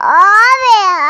Oh, Ave